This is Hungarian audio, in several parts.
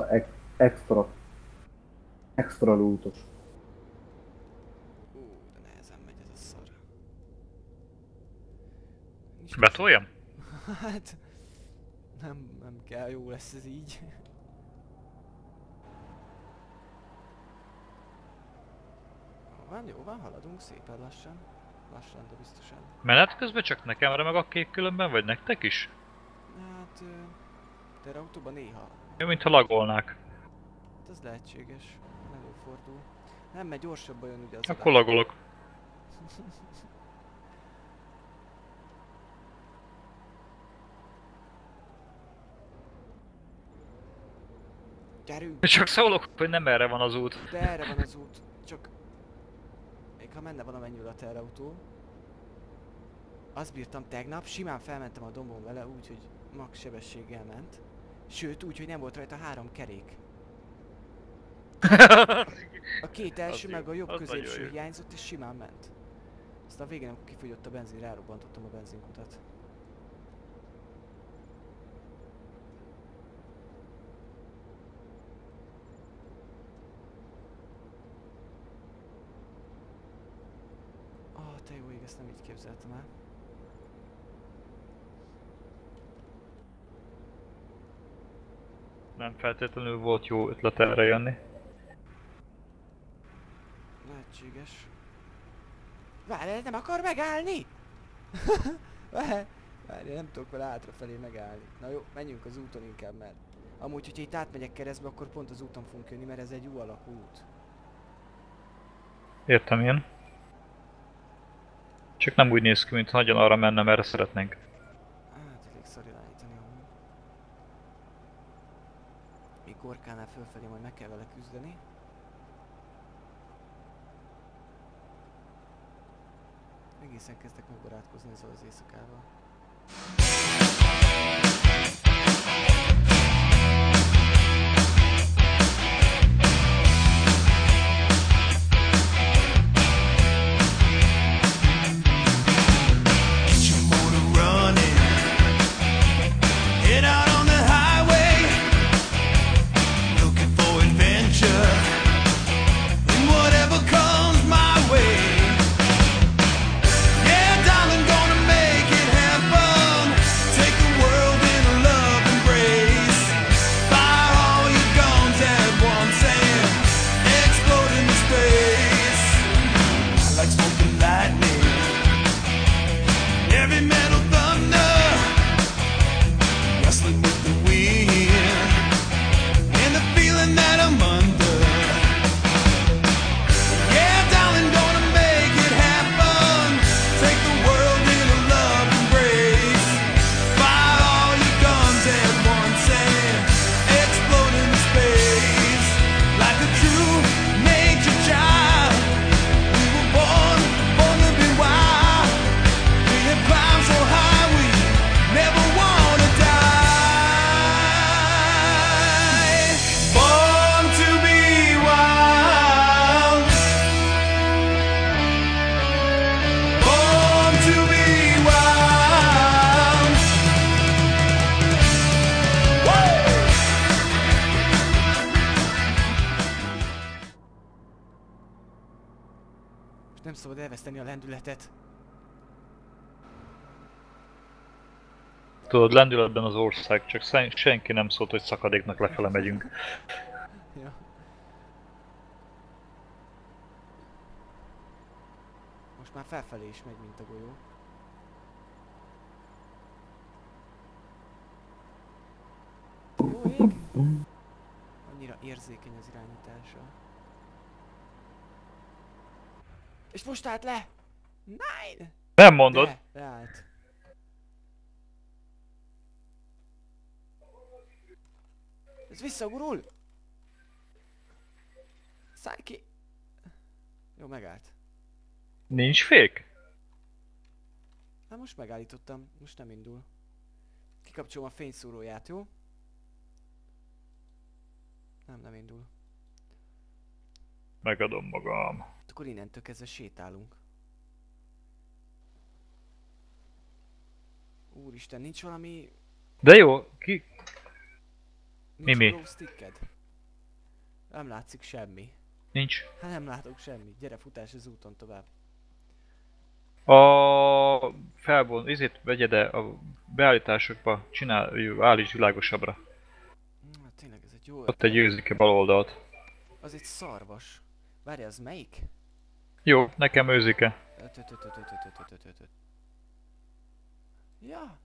Várjál, indítom. Tudod, ez a ex- extra, extra lootos. Ú, de nehezen megy ez a szar. Betoljam? Hát... Nem, nem kell, jó lesz ez így. Jó van, jó van, haladunk szépen lassan. Lassan, de biztosan. Menet közben csak nekem remeg a kék különben, vagy nektek is? Hát... Terautóban néha. Jó, mintha lagolnák. Hát ez lehetséges. Előfordul. Nem, mert gyorsabban jön ugye az Akkor lagolok. Gyerünk! Csak szólok, hogy nem erre van az út. De erre van az út. Csak... Még ha menne valamennyivel a terautó. Azt bírtam tegnap, simán felmentem a dombon vele úgy, hogy max sebességgel ment. Sőt, úgy, hogy nem volt rajta három kerék. A két első meg a jobb középső hiányzott és simán ment. Aztán a végén, amikor kifogyott a benzin, rárobbantottam a benzinkutat. Ah, te jó ég, ezt nem így képzeltem el. Nem feltétlenül volt jó ötlet erre jönni. Lehetséges. Várj, nem akar megállni? Várj, nem tudok vele hátrafelé megállni. Na jó, menjünk az úton inkább, mert... Amúgy, hogyha itt átmegyek keresztbe, akkor pont az úton fogunk jönni, mert ez egy jó alakú út. Értem én. Csak nem úgy néz ki, mintha nagyon arra menne, merre szeretnénk. Hát, elég szar irányítani amúgy. Még Gorkánál fölfelé majd meg kell vele küzdeni. Egészen kezdek megbarátkozni ezzel az éjszakával. Lendületet. Tudod, lendületben az ország, csak senki nem szólt, hogy szakadéknak lefele megyünk. Ja. Most már felfelé is megy, mint a golyó. Jó ég! Annyira érzékeny az irányítása. És most állt le! Nein! Nem mondod? De, leállt. Ez visszagurul! Szállj ki! Jó, megállt. Nincs fék? Hát most megállítottam, most nem indul. Kikapcsolom a fényszóróját, jó? Nem, nem indul. Megadom magam. Hát Akkor innentől kezdve sétálunk. Úristen, nincs valami... De jó, ki... Mi, mi? glow sticked? Nem látszik semmi. Nincs. Hát nem látok semmit. Gyere futás az úton tovább. A felbon, izét vegye, de a beállításokba csinálj, állíts világosabbra. Hm, Hát tényleg ez egy jó Ott egy őzike bal oldalt. Az egy szarvas. Várj, az melyik? Jó, nekem őzike. Ja.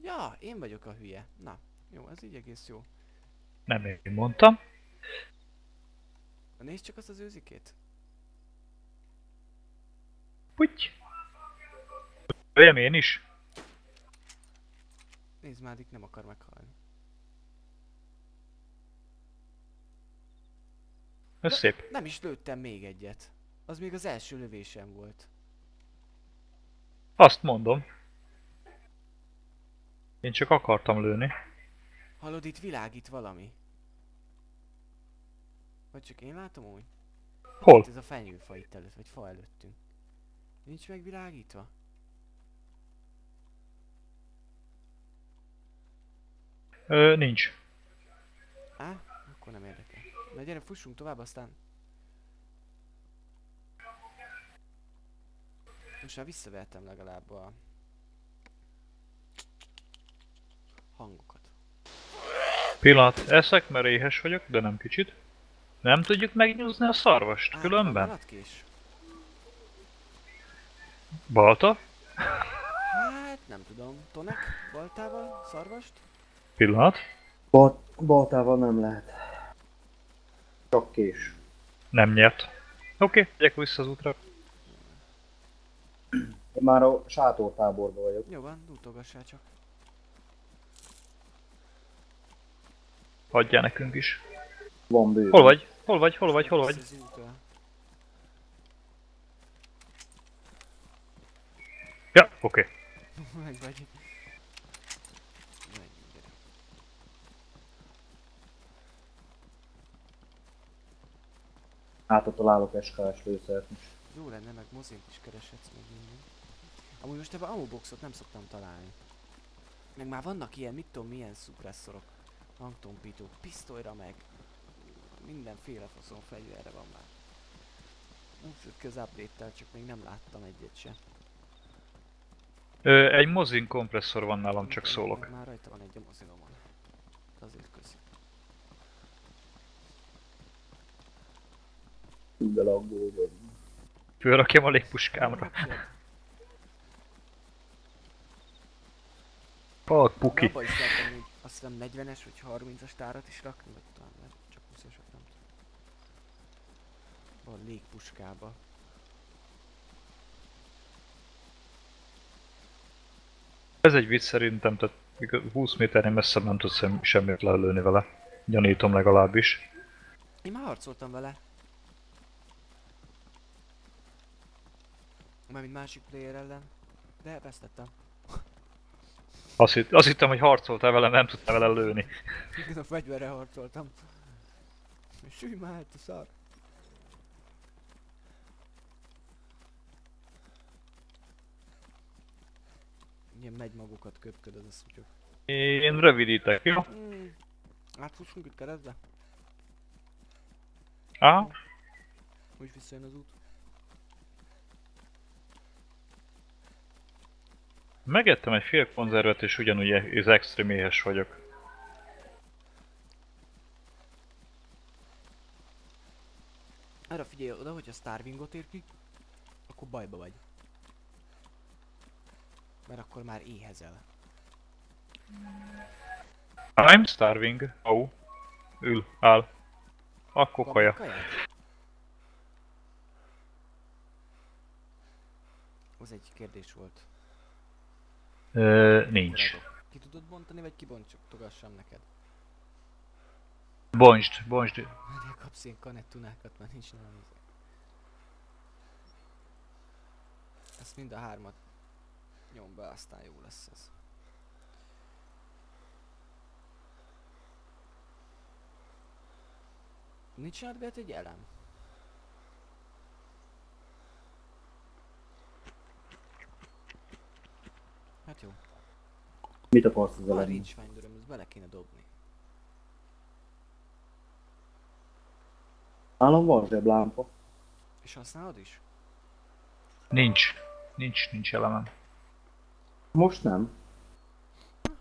Ja, én vagyok a hülye. Na, jó, ez így egész jó. Nem én mondtam. Na, Nézd csak azt az őzikét. Puty. Öljem én is. Nézd már, addig nem akar meghalni. Ez szép. Nem is lőttem még egyet. Az még az első lövésem volt. Azt mondom. Én csak akartam lőni. Hallod, itt világít valami. Vagy csak én látom úgy? Hol? Itt ez a fenyőfa itt előtt, vagy fa előttünk. Nincs megvilágítva? Ö, nincs. Á, akkor nem érdekel. Na gyere, fussunk tovább, aztán... Most már visszavertem legalább a... Pillanat, eszek, mert éhes vagyok, de nem kicsit. Nem tudjuk megnyúzni a szarvast, Á, különben? Malatkés? Balta? Hát, nem tudom. Tonek? Baltával? Szarvast? Pillanat. Bal, baltával nem lehet. Csak kés. Nem nyert. Oké, okay, gyerek vissza az útra. Én már a sátortáborban vagyok. Jó van, lútogassál csak. Hagyjál nekünk is. Van bő. Hol vagy? Hol vagy? Hol vagy? Hol vagy? Ja, oké. Okay. Meg vagy. Menjünk, gyere. Hát találok SKS lőszert is. Jó lenne, meg mozint is kereshetsz meg minden. Amúgy most ebben amuboxot nem szoktam találni. Meg már vannak ilyen, mit tudom, milyen szupresszorok. Hangtompítók, pisztolyra meg. Mindenféle faszon fegyverre van már. Úgy jött ki az update csak még nem láttam egyet se. Ö, egy mozin kompresszor van nálam, csak szólok. Már rajta van egy a mozinomon. Azért köszi. Belaggódom. Fölrakjam a légpuskámra. De puki. abba is azt hiszem 40-es vagy 30-as tárat is rakni, vagy talán lehet csak 20-asat nem tudom. Van légpuskába. Ez egy vicc szerintem, tehát igaz- 20 méternél messzebb nem tudsz sem- semmit lelőni vele. Gyanítom legalábbis. Én már harcoltam vele. Mármint másik player ellen. De vesztettem. Azt, hitt, azt hittem, hogy harcoltál vele, nem tudtál vele lőni. Igen, a fegyverre harcoltam. Sülj már hát a szar. Ilyen megy magukat köpköd az a szutyok. Én rövidítek, jó? Mm. Átfussunk itt keresztbe? Aha. Úgy visszajön az út. Megettem egy fél konzervet, és ugyanúgy e- az extrém éhes vagyok. Arra figyelj oda, hogyha Starvingot ér ki, akkor bajba vagy. Mert akkor már éhezel. I'm starving. Oh. Ül, áll. Akkor kaja. Az egy kérdés volt. Ö, nincs. Ki tudod bontani, vagy kibontoggassam neked? Bontsd, bontsd. Várjál, kapsz ilyen kanettunákat, már nincs nálam izé. Ezt mind a hármat nyom be, aztán jó lesz ez. Nincs nálad Bert, egy elem? Hát jó. Mit akarsz ezzel lenni? Nincs fánydöröm, ezt bele kéne dobni. Nálam van zseblámpa. És használod is? Nincs. Nincs, nincs elemem. Most nem.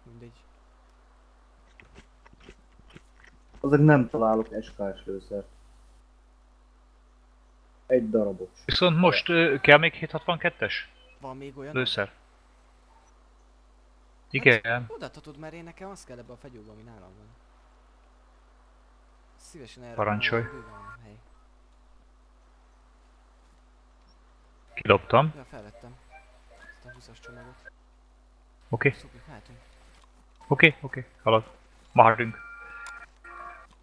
Mindegy. Azért nem találok SK-s lőszert. Egy darabot. Viszont most ö, kell még 762-es? Van még olyan? Lőszer. Igen. Odaadhatod, mert én nekem az kell ebbe a fegyóba, ami nálam van. Szívesen erre Parancsolj. hely. Kidobtam. Ja, felvettem. Ezt a 20-as csomagot. Oké, mehetünk. oké, oké. Halad. Maradjunk.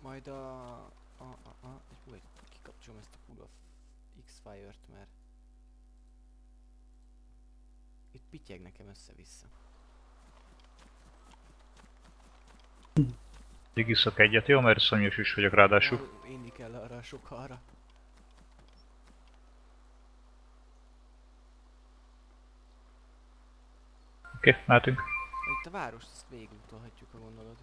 Majd a... a, a, a egy kikapcsolom ezt a kurva X-Fire-t, mert... Itt pityeg nekem össze-vissza. Addig iszok egyet, jó? Mert szomjas is vagyok ráadásul. Inni kell arra a sok arra. Oké, mehetünk. Itt a várost ezt végigutolhatjuk, ha gondolod.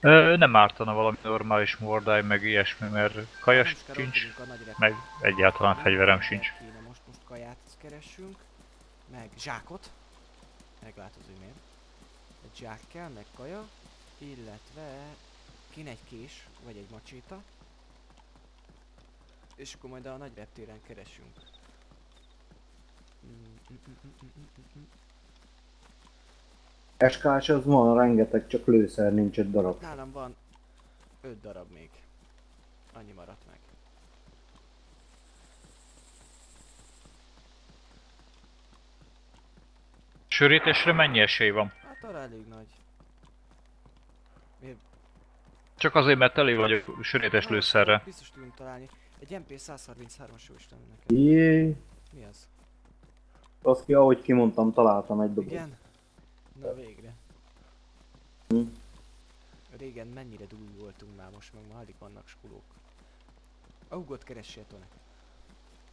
Ö, nem ártana valami normális mordály, meg ilyesmi, mert kajas sincs, meg egyáltalán fegyverem sincs. Kéne most, most kaját keressünk, meg zsákot. Meglátod, hogy miért. Zsák kell, meg kaja, illetve kéne egy kés, vagy egy macséta. És akkor majd a nagy reptéren keresünk. SKS az van rengeteg, csak lőszer nincs egy darab. Nálam van 5 darab még. Annyi maradt meg. Sörítésre mennyi esély van? Hát arra elég nagy. Csak azért, mert elég vagyok sörétes lőszerre. Biztos tudunk találni. Egy MP133-as jó Isten nekem. Jé, Mi az? az ki, ahogy kimondtam, találtam egy dobot. Igen? Na végre. Hm. Régen mennyire dúl voltunk már, most meg már alig vannak skulók. Augot keressél, Tone.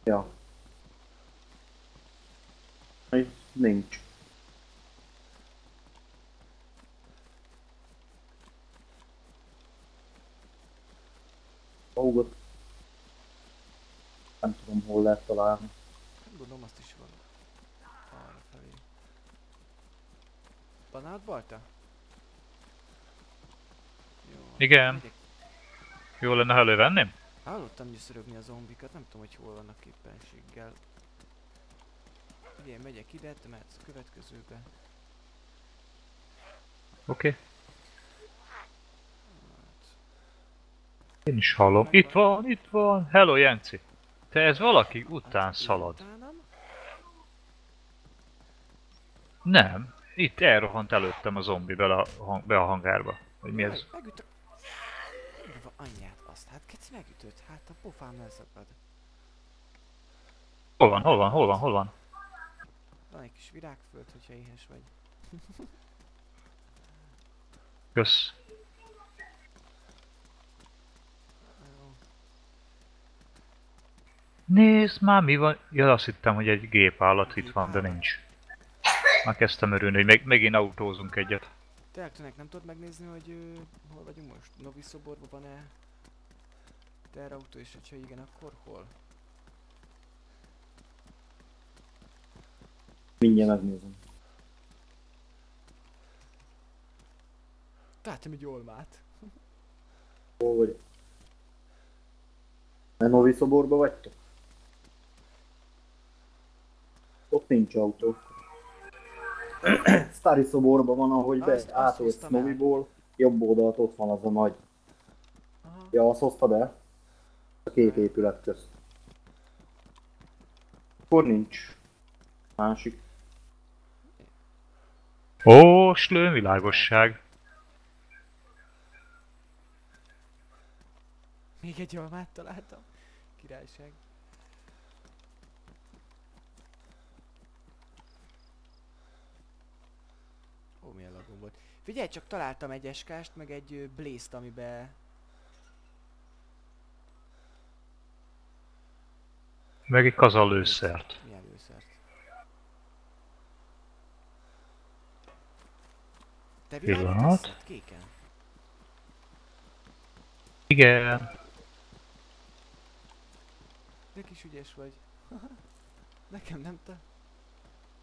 Ja. Egy nincs. Augot. Nem tudom, hol lehet találni. Gondolom azt is van. Arra felé. Banált balta? Jó. Igen. megyek. Jó lenne, ha elővenném? Hallottam nyűszörögni a zombikat, nem tudom, hogy hol vannak éppenséggel. Ugye, megyek ide, te mehetsz a következőbe. Oké. Hát, Én is hallom. Itt van, itt van. Hello, Jenci. Te ez valaki után szalad. Nem. Itt elrohant előttem a zombi bele a, hang, be a hangárba. Hogy mi ez? Meg, megüt... Kurva anyját azt, hát keci megütött, hát a pofám elszakad. Hol van, hol van, hol van, hol van? Van egy kis virágföld, hogyha éhes vagy. Kösz. Jó. Nézd már, mi van? Ja, azt hittem, hogy egy gépállat itt van, de nincs. Már kezdtem örülni, hogy meg, megint autózunk egyet. Tényleg Tűnek, nem tudod megnézni, hogy ö, hol vagyunk most? Novi szoborban van-e terautó, és hogyha igen, akkor hol? Mindjárt megnézem. Láttam egy olmát. Hol vagy? A Novi szoborba vagytok? Ott nincs autó. Sztári szoborban van, ahogy be átérsz. Noviból, jobb oldalt ott van az a nagy. Aha. Ja, azt hoztad el? A két épület közt. Akkor nincs. Másik. Ó, slőn világosság. Még egy olmát találtam. Királyság. Ó, milyen lagom volt. Figyelj, csak találtam egy eskást, meg egy ö, blaze-t, amibe... Meg egy kazalőszert. Milyen lőszert? Te világítasz kéken? Igen. De kis ügyes vagy. Nekem nem te.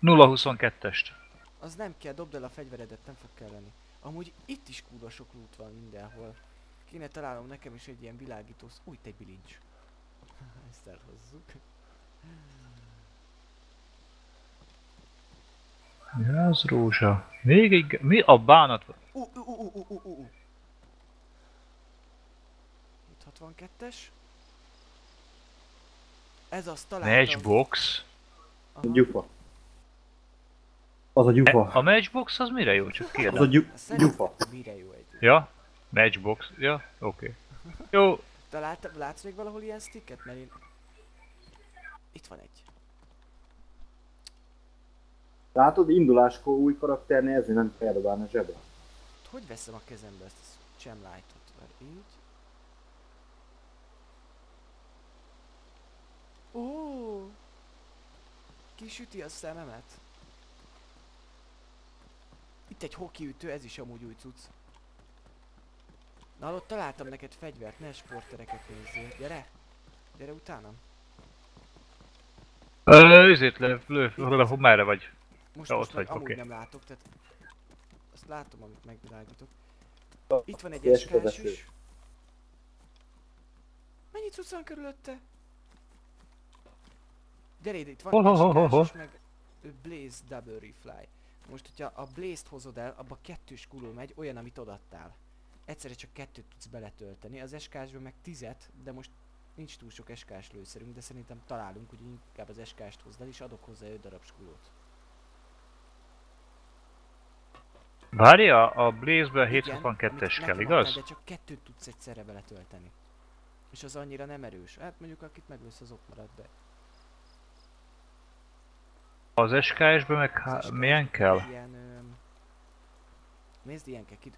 0-22-est. Az nem kell, dobd el a fegyveredet, nem fog kelleni. Amúgy itt is kurva sok loot van mindenhol. Kéne találnom nekem is egy ilyen világító... sz- Új, te egy bilincs. Ezt elhozzuk. Mi az rózsa? Még egy... Mi a bánat? Ú, ú, ú, ú, ú, ú, ú, ú. Itt 62-es. Ez azt találtam. Matchbox? Gyufa. Az a gyufa. A matchbox az mire jó? Csak Az a kérdem. Szerintem gyufa. Mire jó egy? Ja? Matchbox? Ja? Oké. Jó. Találtam, látsz még valahol ilyen sticket? Mert én... Itt van egy. Látod, induláskor új karakternél ezért nem kell dobálni a zsebbe. Hogy veszem a kezembe ezt a chemlightot? Mert így? Ó! Kisüti a szememet. Itt egy hokiütő, ez is amúgy új cucc. Na, ott találtam neked fegyvert, ne sportereket nézzél. Gyere! Gyere utánam. Ezért le, lő, lő, merre vagy? Most, Ja, most vagy, amúgy oké. nem látok, tehát azt látom, amit megvilágítok. Itt van egy Ilyes eskás vezető. is. Mennyi cucc van körülötte? Gyere ide, itt van ho, eskás ho. is, meg Blaze Double Refly. Most, hogyha a Blaze-t hozod el, abba kettős kuló megy, olyan, amit odattál. Egyszerre csak kettőt tudsz beletölteni, az eskásban meg tizet, de most nincs túl sok eskás lőszerünk, de szerintem találunk, úgyhogy inkább az eskást hozd el, és adok hozzá 5 darab skulót. Várja, a Blaze-be Igen, 762-es amit kell, igaz? adnál, De csak kettőt tudsz egyszerre beletölteni. És az annyira nem erős. Hát mondjuk akit meglősz az ott marad, de... Az SKS-be meg há- milyen kell. Ilyen... Öm... Nézd, ilyen kell kid...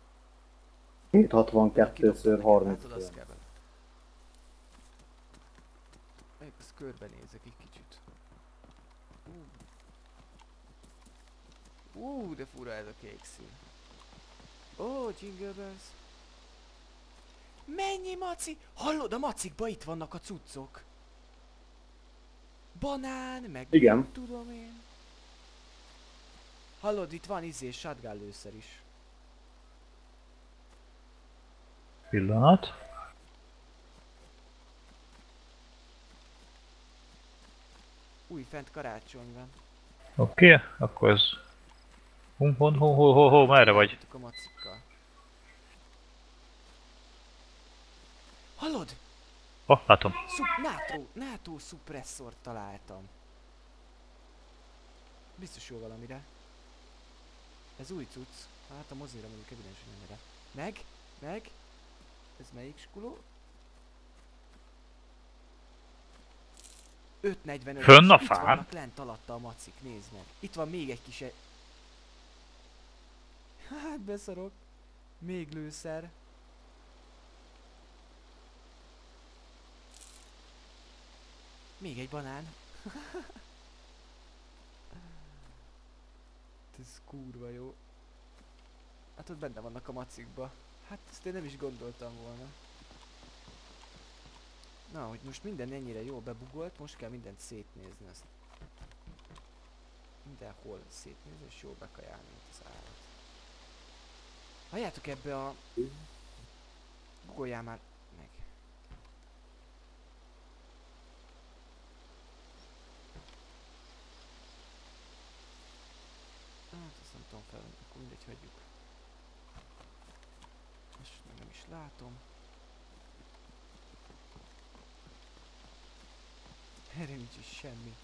762 ször 30 Látod, az kell ezt körbenézek egy kicsit. Ú. Ú, de fura ez a kék szín. Ó, Jingle Bells. Mennyi maci? Hallod, a macikba itt vannak a cuccok. Banán, meg Igen. tudom én. Hallod, itt van izé, shotgun lőszer is. Pillanat. Új, fent karácsony van. Oké, okay, akkor ez... Hum, hon, ho, ho, ho, ho, merre vagy? A macikkal. Hallod? Oh, látom. Szup, NATO, NATO szupresszort találtam. Biztos jó valamire. Ez új cucc. Hát a mozira mondjuk evidens, hogy nem erre. Meg? Meg? Ez melyik skuló? 545 Fönn a Itt fán? vannak lent alatta a macik, nézd meg. Itt van még egy kis e... Hát beszarok. Még lőszer. Még egy banán. Ez kurva jó. Hát ott benne vannak a macikba. Hát ezt én nem is gondoltam volna. Na, hogy most minden ennyire jól bebugolt, most kell mindent szétnézni azt. Mindenhol szétnézni és jól bekajálni, az állat. Halljátok ebbe a... Bugoljál már meg. Hát azt nem tudom fel, akkor mindegy hagyjuk. Most nem is látom. Erre nincs is semmi.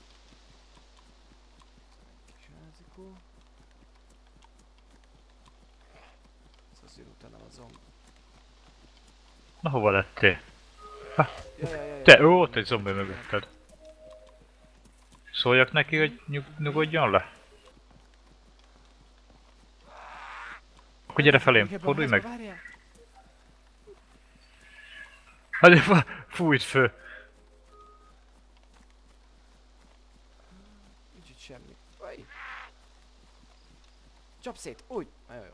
Kis házikó. Ez azért utána a zomb. Na hova lettél? Ja, ja, ja, ja. Te, ó, ott egy zombi mögötted. Szóljak neki, hogy nyug, nyugodjon le? Akkor gyere felém, fordulj meg. Fa- fújt fő. Nincs itt semmi. Csap szét! Úgy! Nagyon jó.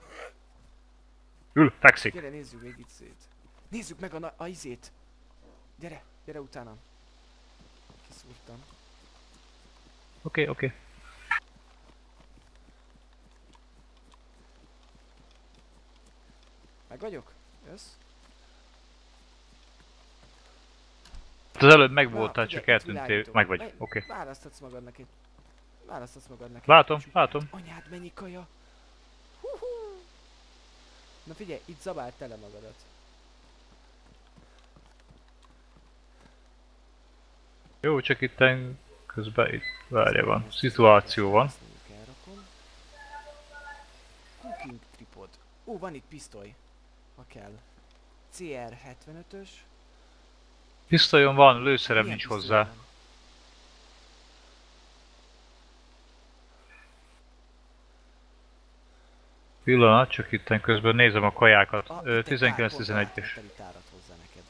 Ül, fekszik. Gyere, nézzük még itt szét. Nézzük meg a, a izét. Gyere, gyere utánam. Kiszúrtam. Oké, okay, oké. Okay. Meg vagyok? Jössz? Az előbb meg voltál, csak eltűntél. Meg vagy. Oké. Okay. Választhatsz magadnak egy... Választhatsz magadnak egy... Látom, Csú- látom. Anyád, mennyi kaja! Hú-hú. Na figyelj, itt zabáld tele magadat. Jó, csak itt közben itt, várja van, szituáció van. Cooking tripod. Ó, van itt pisztoly. Ha kell. CR 75-ös. Pisztolyon van, lőszerem Milyen nincs hozzá. van? Pillanat, csak itt közben nézem a kajákat. Ah, Ö, itt egy tár, 19-11-es. hozzá, teli tárat hozzá neked.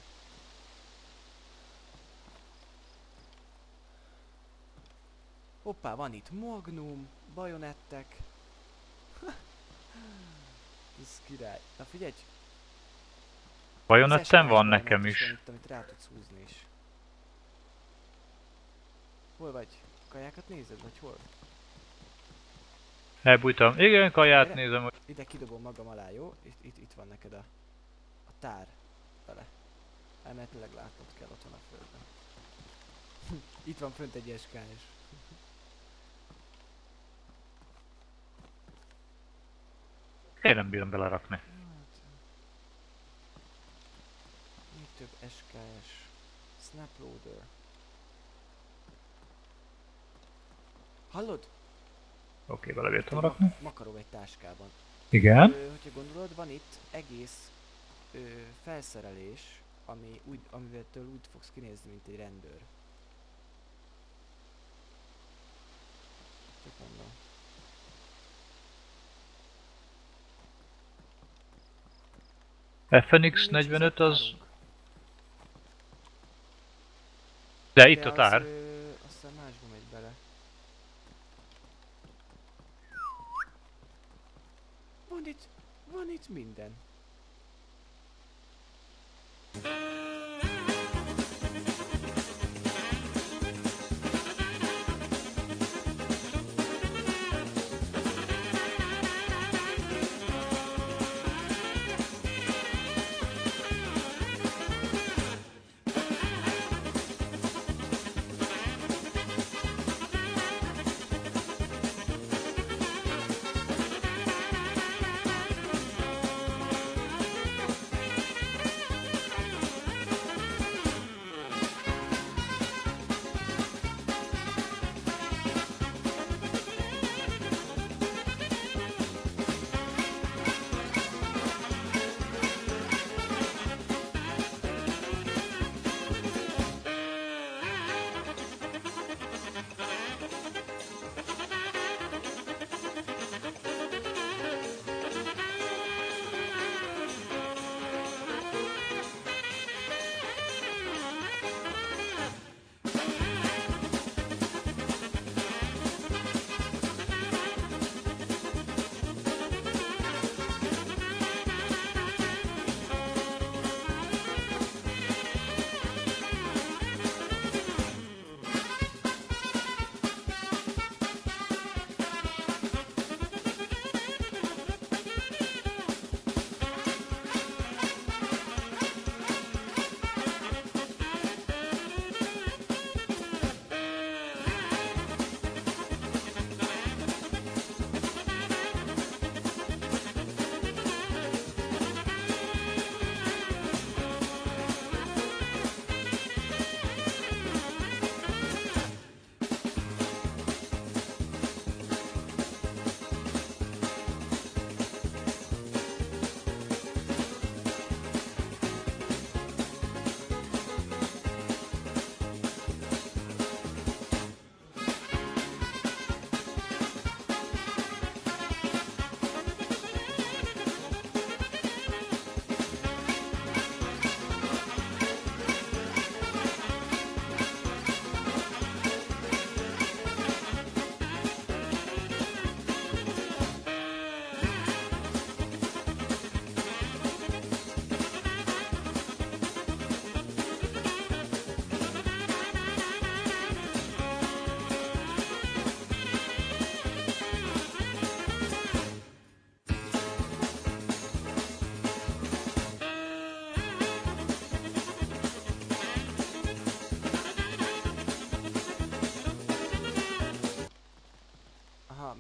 Hoppá, van itt Magnum, bajonettek. Ez király. Na figyelj! Bajonettem az van nekem is. amit rá tudsz húzni is. Hol vagy? Kajákat nézed, vagy hol? Elbújtam. Igen, kaját Gyere. nézem, hogy Ide kidobom magam alá, jó? Itt, itt, itt van neked a, a tár vele. Elméletileg látnod kell otthon a földben. itt van fönt egy eskályos. én nem bírom belerakni. Hát... Még több SKS. Snaploader. Hallod? Oké, bele bírtam Egy rakni. mak- Makaró egy táskában. Igen. Ö, hogyha gondolod, van itt egész ö, felszerelés, ami úgy, amivel úgy fogsz kinézni, mint egy rendőr. Csak mondom. FNX Nincs 45 az... De itt De a tár. Az, ö, aztán másba megy bele. Van itt, van itt minden.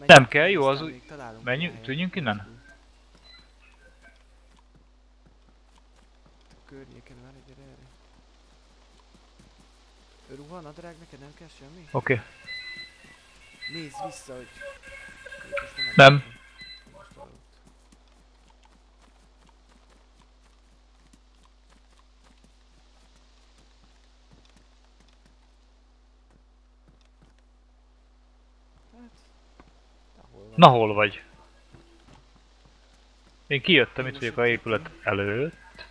Nem kell, jó, az úgy- menjünk- egy helyet. tűnjünk innen? A környéken várj, gyere erre. Ruha, nadrág, neked nem kell semmi? Oké. Okay. Nézd vissza, hogy... Nem. látom. Most aludt. Hát... Ahol van. Na hol vagy? Én kijöttem, itt vagyok a épület előtt.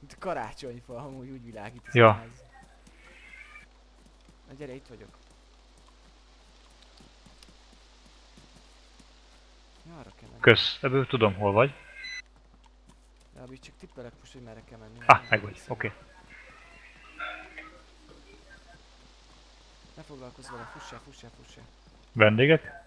Itt karácsonyfa, amúgy úgy világít Ja. ház. Na gyere, itt vagyok. Arra kell menni. Kösz, ebből tudom hol vagy. De abban csak tippelek most, hogy merre kell menni. Ah, meg vagy, oké. Okay. Ne foglalkozz vele, fussál, fussál, fussál. Vendégek?